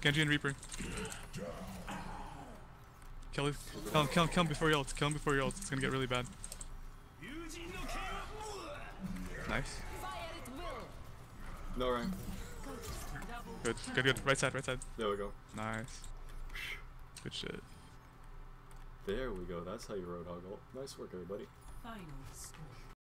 Genji and Reaper. Kill him. Kill him, kill him, kill him before he ults. Kill him before he ults. It's gonna get really bad. Nice. No rank. Good, good, good. Right side, right side. There we go. Nice. Good shit. There we go. That's how you roadhog ult. Nice work, everybody. Final score.